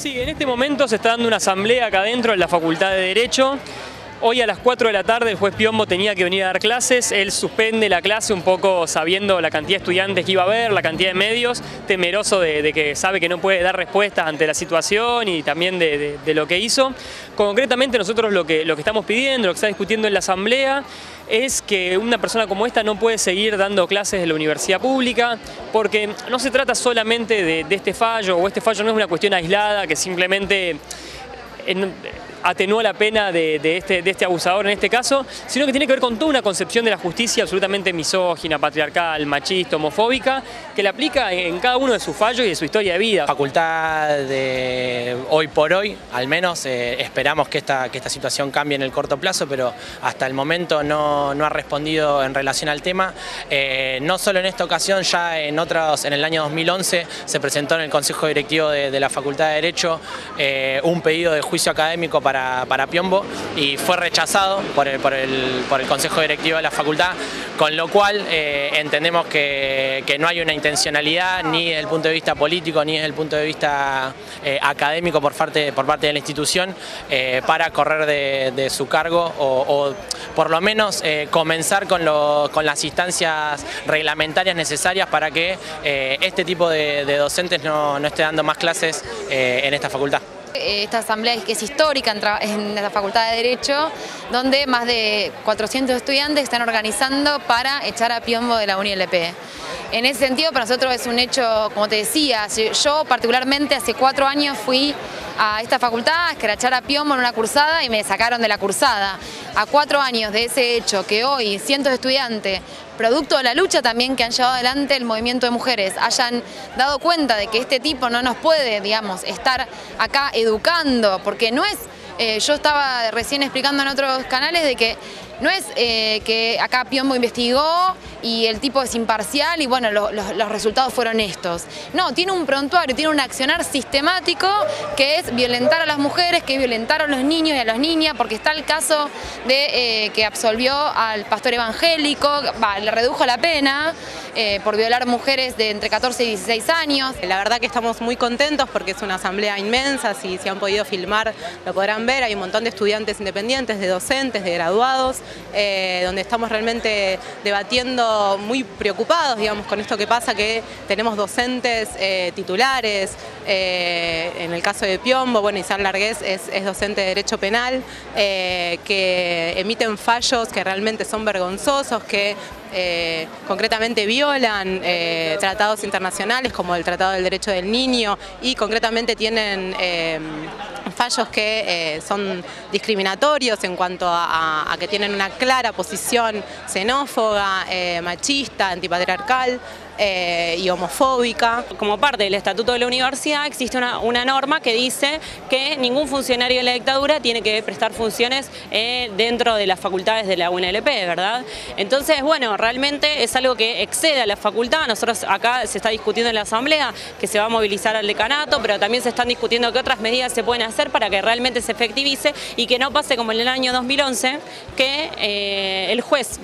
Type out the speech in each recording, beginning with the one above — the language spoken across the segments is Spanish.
Sí, en este momento se está dando una asamblea acá adentro en la Facultad de Derecho. Hoy a las 4 de la tarde el juez Piombo tenía que venir a dar clases, él suspende la clase un poco sabiendo la cantidad de estudiantes que iba a haber, la cantidad de medios, temeroso de, que sabe que no puede dar respuestas ante la situación y también de, lo que hizo. Concretamente nosotros lo que, estamos pidiendo, lo que está discutiendo en la asamblea, es que una persona como esta no puede seguir dando clases en la universidad pública porque no se trata solamente de, de este fallo o este fallo no es una cuestión aislada que simplemente atenuó la pena de, este, de este abusador en este caso, sino que tiene que ver con toda una concepción de la justicia absolutamente misógina, patriarcal, machista, homofóbica, que la aplica en cada uno de sus fallos y de su historia de vida. Facultad de hoy por hoy, al menos eh, esperamos que esta, que esta situación cambie en el corto plazo, pero hasta el momento no, ha respondido en relación al tema. Eh, no solo en esta ocasión, ya en otros, en el año 2011 se presentó en el Consejo Directivo de, la Facultad de Derecho eh, un pedido de juicio académico para para, Piombo y fue rechazado por el, por, el, Consejo Directivo de la facultad, con lo cual eh, entendemos que, no hay una intencionalidad ni desde el punto de vista político ni desde el punto de vista eh, académico por parte, por parte de la institución eh, para correr de, su cargo o, por lo menos comenzar con, con, las instancias reglamentarias necesarias para que este tipo de, docentes no, no esté dando más clases en esta facultad. Esta asamblea es histórica en la Facultad de Derecho, donde más de 400 estudiantes están organizando para echar a Piombo de la UNILP. En ese sentido, para nosotros es un hecho, como te decía, yo particularmente hace cuatro años fui a esta facultad a escrachar a Piombo en una cursada y me sacaron de la cursada. A cuatro años de ese hecho, que hoy cientos de estudiantes producto de la lucha también que han llevado adelante el movimiento de mujeres, hayan dado cuenta de que este tipo no nos puede, digamos, estar acá educando, porque no es, eh, yo estaba recién explicando en otros canales de que no es eh, que acá Piombo investigó y el tipo es imparcial y bueno, los resultados fueron estos. No, tiene un prontuario, tiene un accionar sistemático que es violentar a las mujeres, que es violentar a los niños y a las niñas, porque está el caso de eh, que absolvió al pastor evangélico, le redujo la pena eh, por violar mujeres de entre 14 y 16 años. La verdad que estamos muy contentos porque es una asamblea inmensa, si se han podido filmar lo podrán ver, hay un montón de estudiantes independientes, de docentes, de graduados, eh, donde estamos realmente debatiendo muy preocupados, digamos, con esto que pasa, que tenemos docentes eh, titulares, eh, en el caso de Piombo, bueno, Isán Largués es, docente de Derecho Penal, que emiten fallos que realmente son vergonzosos, que concretamente violan tratados internacionales como el Tratado del Derecho del Niño y concretamente tienen fallos que eh, son discriminatorios en cuanto a, que tienen una clara posición xenófoba, eh, machista, antipatriarcal, eh, y homofóbica. Como parte del Estatuto de la Universidad existe una, norma que dice que ningún funcionario de la dictadura tiene que prestar funciones eh, dentro de las facultades de la UNLP, ¿verdad? Entonces, bueno, realmente es algo que excede a la facultad. Nosotros acá se está discutiendo en la Asamblea que se va a movilizar al decanato, pero también se están discutiendo qué otras medidas se pueden hacer para que realmente se efectivice y que no pase como en el año 2011, que eh, el juez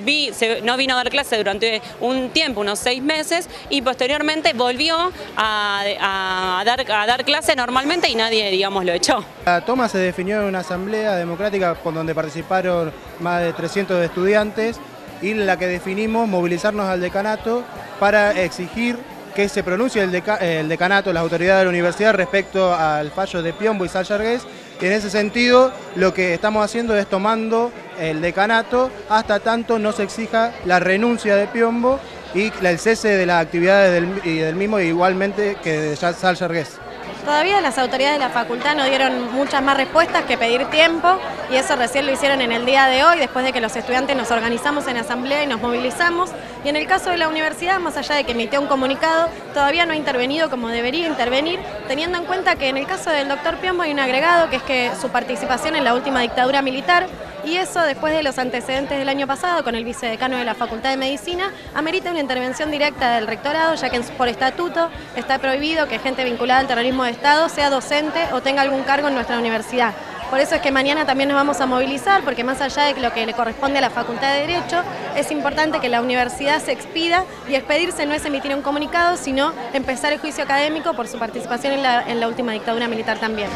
no vino a dar clase durante un tiempo, unos seis meses, y posteriormente volvió a, dar, a dar clase normalmente y nadie, digamos, lo echó. La toma se definió en una asamblea democrática con donde participaron más de 300 estudiantes y la que definimos movilizarnos al decanato para exigir que se pronuncie el, decanato, la autoridad de la universidad respecto al fallo de Piombo y Sallargués y en ese sentido lo que estamos haciendo es tomando el decanato hasta tanto no se exija la renuncia de Piombo y el cese de las actividades del, del mismo igualmente que de Sal Yergués. Todavía las autoridades de la facultad no dieron muchas más respuestas que pedir tiempo y eso recién lo hicieron en el día de hoy, después de que los estudiantes nos organizamos en asamblea y nos movilizamos. Y en el caso de la universidad, más allá de que emitió un comunicado, todavía no ha intervenido como debería intervenir, teniendo en cuenta que en el caso del doctor Piombo hay un agregado que es que su participación en la última dictadura militar y eso después de los antecedentes del año pasado con el vicedecano de la Facultad de Medicina, amerita una intervención directa del rectorado, ya que por estatuto está prohibido que gente vinculada al terrorismo de Estado sea docente o tenga algún cargo en nuestra universidad. Por eso es que mañana también nos vamos a movilizar, porque más allá de lo que le corresponde a la Facultad de Derecho, es importante que la universidad se expida y expedirse no es emitir un comunicado, sino empezar el juicio académico por su participación en la, en la última dictadura militar también.